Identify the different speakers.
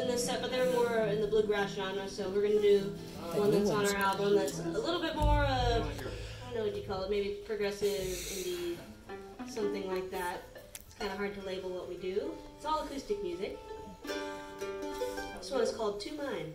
Speaker 1: in this set, but they're more in the bluegrass genre. So we're gonna do oh, one that's on our album that's a little bit more of I don't know what you call it, maybe progressive indie, something like that. It's kind of hard to label what we do. It's all acoustic music. This one is called To Mine.